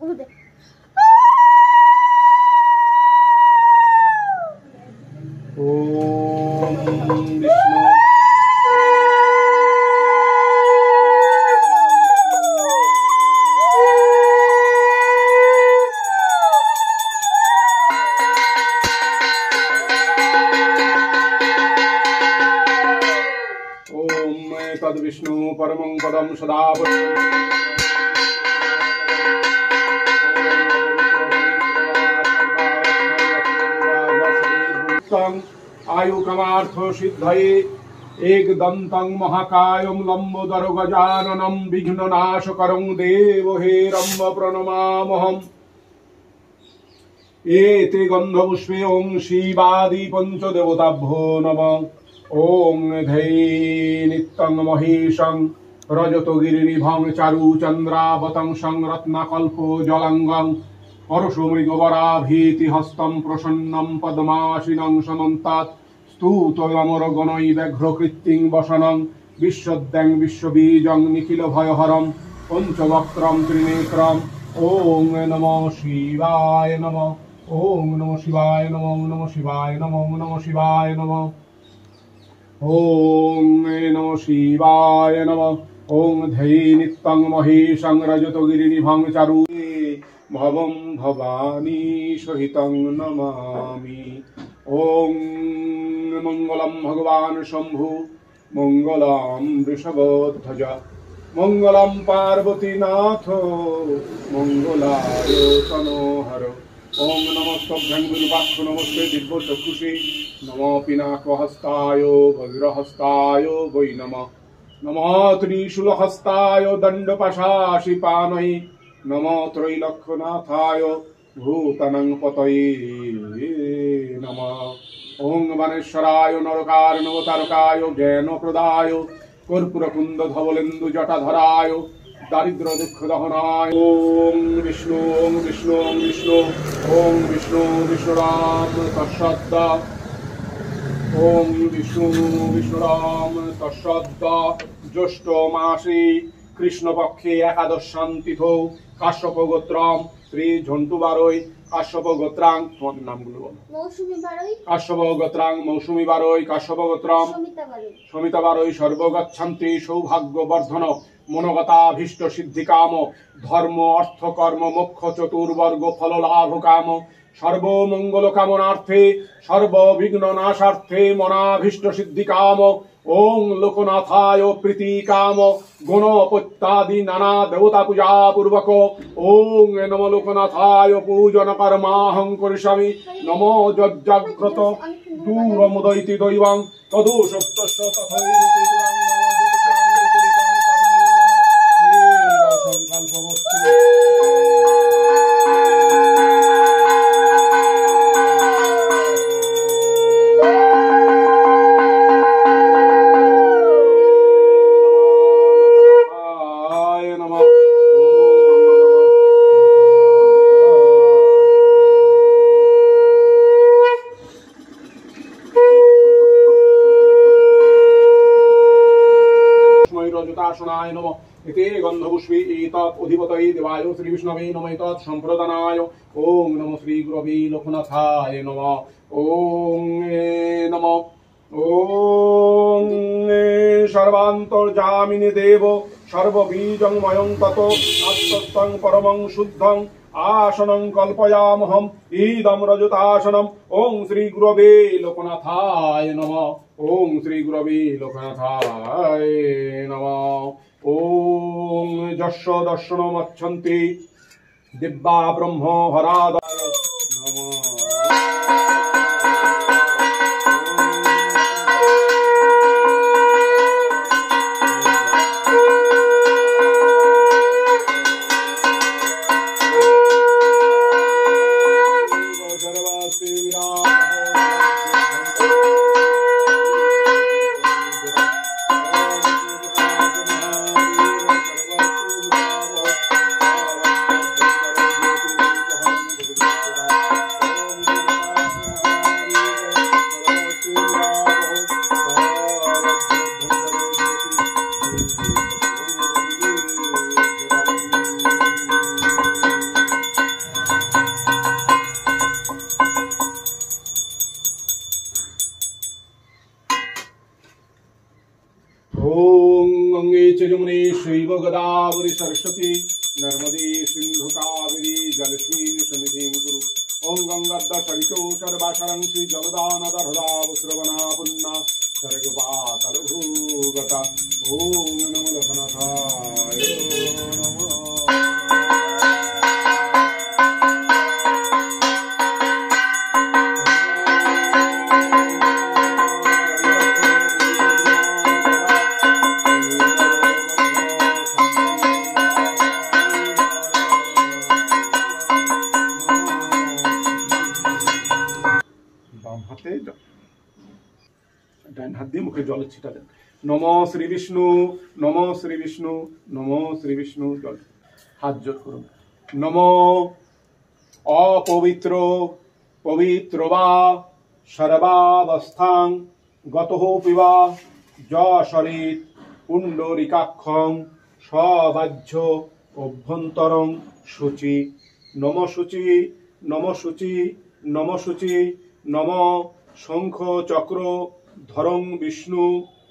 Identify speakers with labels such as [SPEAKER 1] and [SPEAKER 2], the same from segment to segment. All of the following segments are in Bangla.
[SPEAKER 1] গুরুদেব
[SPEAKER 2] ওম বিষ্ণু आयुकमार्थ सिद्धये एकदन्तं महाकायं लम्बोदर गजाननं विघ्ननाशकरं देवहेरम्ब प्रणमामहम् एते गन्धपुष्पे ॐ शिवादि पञ्चदेवताभ्यो नमः ॐ धै नित्यं महेशं रजतगिरिनिभं चारुचन्द्रावतंसं रत्नकल्पो जलङ्गं परशुमृगवराभीतिहस्तं प्रसन्नं पद्माशिनं স্তূতয়মর গণইব্যাঘ্র কৃত্তিং বসনং বিশ্বদ্যাং বিশ্ববীজং নিখিল ভয়হরম পঞ্চবক্ত্রম ত্রিনেত্রম ওং নম শিবায় নম ওং নম শিবায় নম নম শিবায় নম নম শিবায় নম ওং নম শিবায় নম ওং ধৈ নিত্যং মহেশং রজত গিরিনিভং চারু ভবং ভবানী সহিতং নমামি ওং মঙ্গলম ভগবান শম্ভু, মঙ্গলম বৃষভধ্বজ মঙ্গলম পার্বতী নাথ মঙ্গলার ওম নমস্তভ্যং গুরুবাক্ষ নমস্তে দিব্য চক্ষুষী নম পিনাকহস্তায়, বজ্রহস্তায়, বৈ নম। নম ত্রিশূলহস্তায়, দণ্ডপাশাশি পানৈ, নম ত্রৈলক্ষনাথায় ভূতানং পতয়ে নমা। ওং বানেশ্বরায় নরকার নবতারকায়, জ্ঞানপ্রদায় কর্পূরকুন্দ ধবলেন্দু জটাধরায় দারিদ্র দুঃখ দহনায় ওম বিষ্ণু ওম বিষ্ণু ওম বিষ্ণু ওম বিষ্ণু, বিষ্ণুরাম তৎসদ্দ। ওম বিষ্ণু, বিষ্ণুরাম তৎসদ্দ। জ্যৈষ্ঠ মাসে, কৃষ্ণপক্ষে একাদশান তিথ কাশ্যপ গোত্রম শ্রী ঝন্টু বারৈ কাশ্যপ গোত্রাং তোমাদের নামগুলো বলো।
[SPEAKER 1] মৌসুমি বারোই।
[SPEAKER 2] কাশ্যপ গোত্রাং মৌসুমী বারৈ কাশ্যপ গোত্রম
[SPEAKER 1] সমিতা বারোই
[SPEAKER 2] সমিতবারই সর্বগচ্ছন্তি সৌভাগ্য বর্ধন মনোগতাভীষ্ট সিদ্ধি কাম ধর্ম অর্থ কর্ম মোক্ষ চতুর্বর্গ ফল লাভ কাম সর্বমঙ্গল কামনার্থে সর্ববিঘ্ন নাশার্থে মনাভীষ্ট সিদ্ধি কাম ওং লোকনাথায় প্রীতি কাম গণপত্যাদি নানা দেবতা পূজা পূর্বক ওং নম লোকনাথায় পূজন কর্মাহং করিষ্যামি নম যজ্জাগ্রত দূরমুদৈতি দৈবং তদুষপ্তস্য তথৈরতি পুরাং রজতাসনায় নম এতে গন্ধপুষ্পী এতৎ অধিপতয়ে দেবায় শ্রী বিষ্ণবে নম এতৎ সম্প্রদানায় ওং নম শ্রী গুরবে লোকনাথায় নম ওং নম সর্বান্তর্জামিনী দেব সর্ববীজং ময়ং তত আত্মস্তং পরমং শুদ্ধং আসনং কল্পয়ামহম ইদম রজতাসনম ওং শ্রী গুরবে লোকনাথায় নম ওং শ্রী গুরবে লোকনাথায় নম ওং যশ দর্শনমচ্ছন্তি দিব্যা ব্রহ্ম হরাদায় ॐ गङ्गे च यमुने शैव गदावरि सरस्वती, नर्मदे सिन्धु कावेरी जलस्मिन् सन्निधिं कुरु ॐ गङ्गद्द सरितो सर्वाशरं श्री जलदानदहृदाव श्रवणा पुन्ना सर्गपातलभूगता ॐ नमो लखनथाय জল ছিটা দেন নম শ্রী বিষ্ণু, নম শ্রী বিষ্ণু, নম শ্রী বিষ্ণু, জল। হাত জোর করুন। নম। অপবিত্র, পবিত্র বা সর্বাবস্থাং গত পিবা যশরিত পুণ্ডরিকাক্ষং সবাহ্য অভ্যন্তরং শুচি নম শুচি নম শুচি নম শুচি নম শঙ্খ চক্র ধরং বিষ্ণু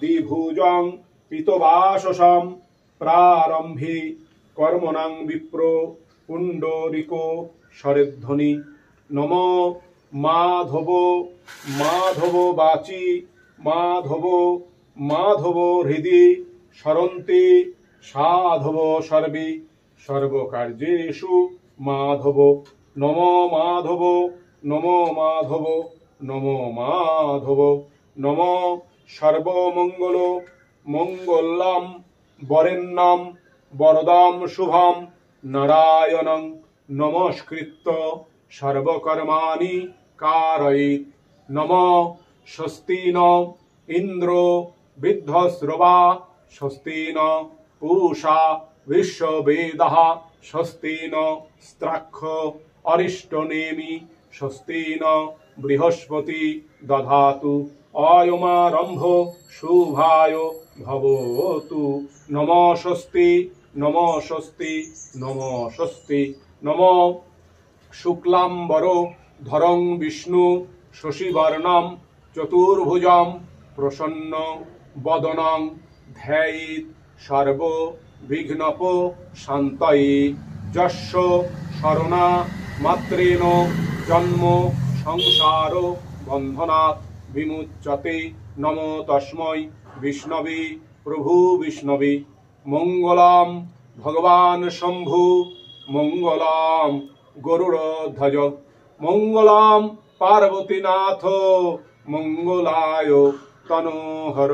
[SPEAKER 2] দ্বিভুজং পিতবাসসাম প্রারম্ভে কর্মণাং বিপ্র পুণ্ডরিকো স্বরেধ্বনি নম মাধব মাধব বাচি মাধব মাধব হৃদি স্মরন্তে সাধব সর্বে সর্বকার্যেষু মাধব। নম মাধব নম মাধব নম মাধব। নম সর্বমঙ্গল মঙ্গলাম বরেণ্যম বরদাম শুভম নারায়ণং নমস্কৃত্য সর্বকর্মাণি কারয়িত। নম স্বস্তি ন ইন্দ্র বিদ্ধশ্রবা স্বস্তি ন পূষা বিশ্ববেদः স্বস্তি ন স্ত্রাক্ষ অরিষ্টনেমি স্বস্তি ন বৃহস্পতি দধাতু। অয়মারম্ভ শুভায় ভবতু নম স্বস্তি নম স্বস্তি নম স্বস্তি নম শুক্লাম্বর ধরং বিষ্ণু শশীবর্ণম চতুর্ভুজম প্রসন্ন বদনং ধ্যায়িত সর্ব বিঘ্নপ শান্তয়ে যস্য শরণা মাত্রেণ জন্ম সংসার বন্ধনাৎ বিমুচ্যতে নম তস্মৈ বিষ্ণবে, প্রভু বিষ্ণবে। মঙ্গলাম, ভগবান শম্ভু। মঙ্গলাম, গরুড়ধ্বজ। মঙ্গলাম, পার্বতীনাথ। মঙ্গলায় তনোহর।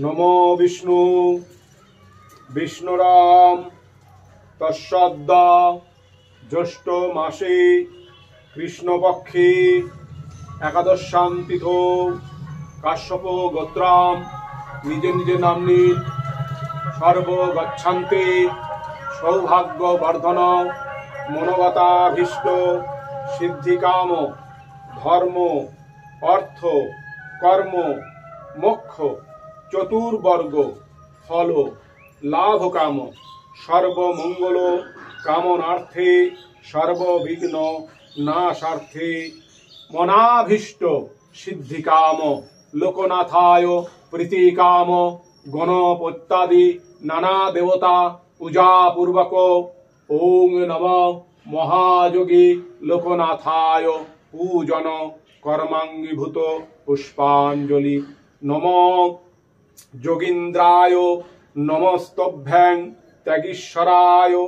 [SPEAKER 2] নমো বিষ্ণু। বিষ্ণুরাম। তস্যদ্দা জ্যৈষ্ঠ মাসে কৃষ্ণপক্ষে একাদশাম তিথ কাশ্যপ গোত্রাম, নিজে নিজে নাম নিন সর্ব গচ্ছন্তে সৌভাগ্য বর্ধন মনোগতাভীষ্ট, সিদ্ধিকাম, ধর্ম, অর্থ, কর্ম, মোক্ষ, চতুর্বর্গ, ফল, লাভ কাম, সর্বমঙ্গল কামনার্থে, সর্ববিঘ্ন নাশার্থে। মনাভীষ্ট সিদ্ধিকাম, লোকনাথায় প্রীতিকাম গণপত্যাদি নানা দেবতা পূজা পূর্বক ওং নম মহাযোগী লোকনাথায় পূজন কর্মাঙ্গীভূত পুষ্পাঞ্জলি। নম যোগীন্দ্রায় নমস্তভ্যাং ত্যাগীশ্বরায়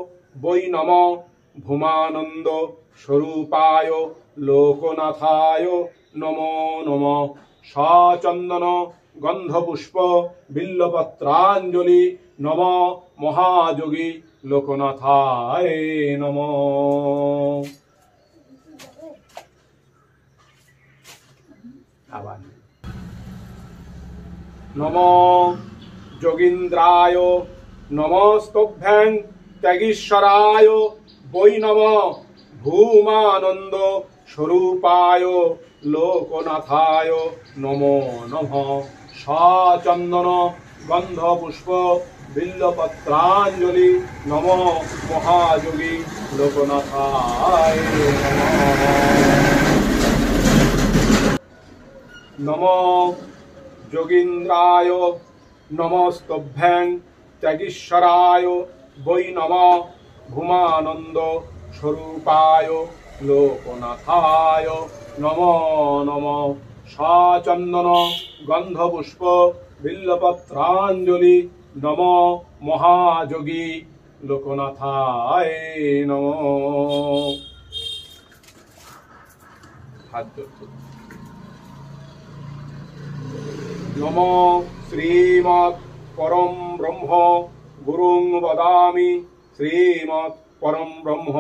[SPEAKER 2] বৈ নম ভূমানন্দ স্বরূপায় লোকনাথায় নমো নম সচন্দন গন্ধপুষ্প বিল্লপত্রাঞ্জলি নম মহাযোগী লোকনাথায় নম নম যোগীন্দ্রায় নমস্তভ্যাং ত্যাগীশ্বরায় বৈ নম ভূমানন্দ স্বরূপায় লোকনাথায় নমো নম। সচন্দন গন্ধ পুষ্প বিল্লপত্রাঞ্জলি নম মহাযোগী লোকনাথায় নম। যোগীন্দ্রায় নমস্তভ্যাং ত্যাগীশ্বরায় বৈ নম ভূমানন্দ স্বরূপায় লোকনাথায় নম নম সচন্দন গন্ধপুষ্প বিল্লপত্রাঞ্জলি নম মহাযোগী লোকনাথায় নম নম শ্রীমৎ পরম ব্রহ্ম গুরুং বদামি শ্রীমৎ পরম ব্রহ্ম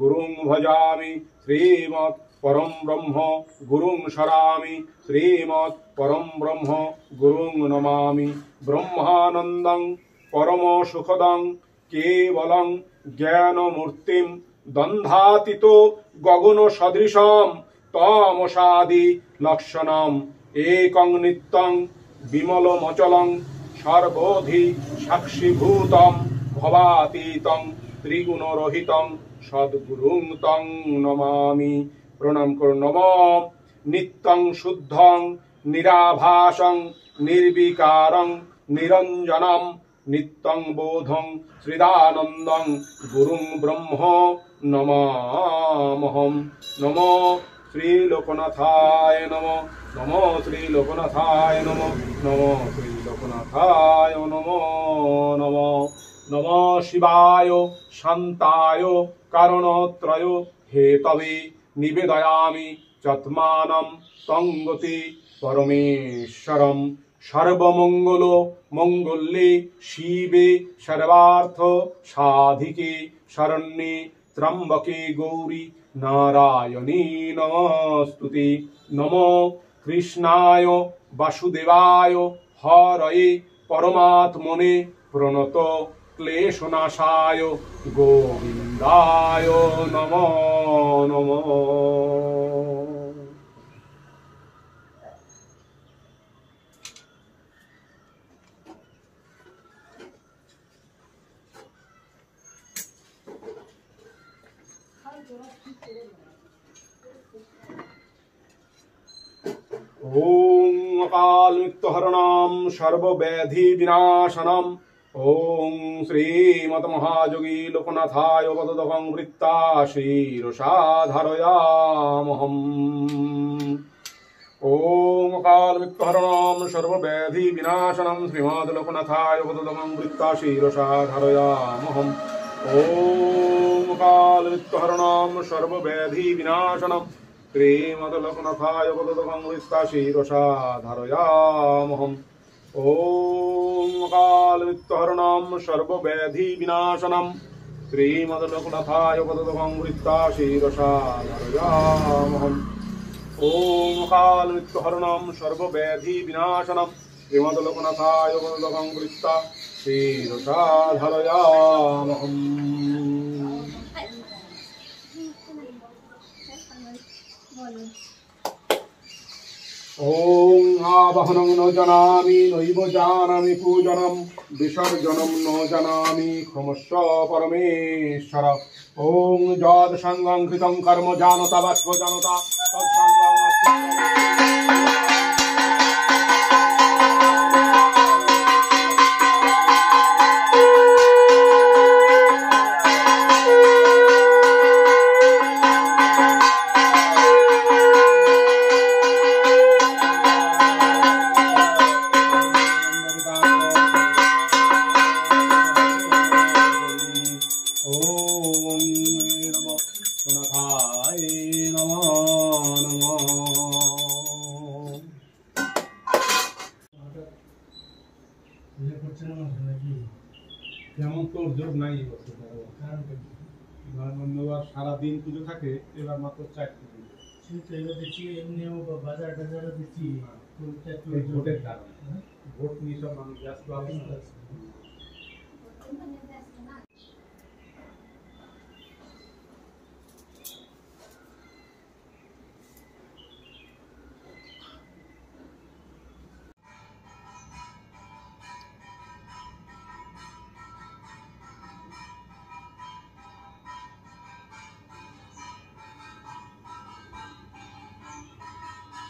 [SPEAKER 2] গুরুং ভজামি, শ্রীমৎ পরম ব্রহ্ম গুরুং সরামি, শ্রীমৎ পরম ব্রহ্ম গুরুং নমামি। ব্রহ্মানন্দং পরম সুখদং কেবলং জ্ঞানমূর্তিম, দন্ধাতীত গগন সদৃশম, তমসাদি লক্ষণম। একং নিত্যং, বিমলমচলং, সর্বধি সাক্ষীভূতম, ভবাতীতং। ত্রিগুণরহিতং সদ্গুরুং তং নমামি, প্রণাম করুন নম। নিত্যং শুদ্ধং, নিরাভাসং, নির্বিকারং, নিরঞ্জনম, নিত্যং বোধং শ্রীদানন্দং গুরুং ব্রহ্ম নমামহম। নম শ্রীলোকনাথায় নম নম শ্রীলোকনাথায় নম নম শ্রীলোকনাথায় নম নম। নম শিবায় শান্তায় কারণত্রয় হেতবে নিবেদয়ামি চত্মানম তঙ্গতি পরমেশ্বরম সর্বমঙ্গল মঙ্গলে শিবে সর্বার্থ সাধিকে শরণ্যে ত্রম্বকে গৌরী নারায়ণী নমস্তুতে নম কৃষ্ণায় বাসুদেবায় হরয়ে পরমাত্মনে প্রণত ক্লেশনাশায় গোবিন্দায় নম নম। ওম অকাল মৃত্যুহরণম সর্বব্যাধি বিনাশনম ওম শ্রীমত মহাযোগী লোকনাথায় পদদকং বৃত্তা শিরসাধারয়ামহম ওম অকাল মৃত্যুহরণম সর্বব্যাধি বিনাশনম শ্রীমদ লোকনাথায় পদদকং বৃত্তা শিরসাধারয়ামহম ওম অকাল মৃত্যুহরণম সর্বব্যাধি বিনাশনম শ্রীমদলোকনাথায় পদদকং বিস্তাশীরসা ধারয়ামহম ওম কাল মৃত্যুহরণম সর্বব্যাধি ওং আবাহনং ন জানামি নৈব জানামি পূজনম বিসর্জনম ন জানামি ক্ষমস্ব পরমেশ্বর ওং যদ সঙ্গং কৃতং কর্ম জানতা বাষ্প জানতা তৎসঙ্গং সারাদিন পুজো থাকে এবার মাত্র চারটি পুজো ভোটের কারণে
[SPEAKER 1] হ্যাঁ?
[SPEAKER 2] ভোট নিয়ে সব মানুষ ব্যস্ত আছে।
[SPEAKER 1] আচ্ছা।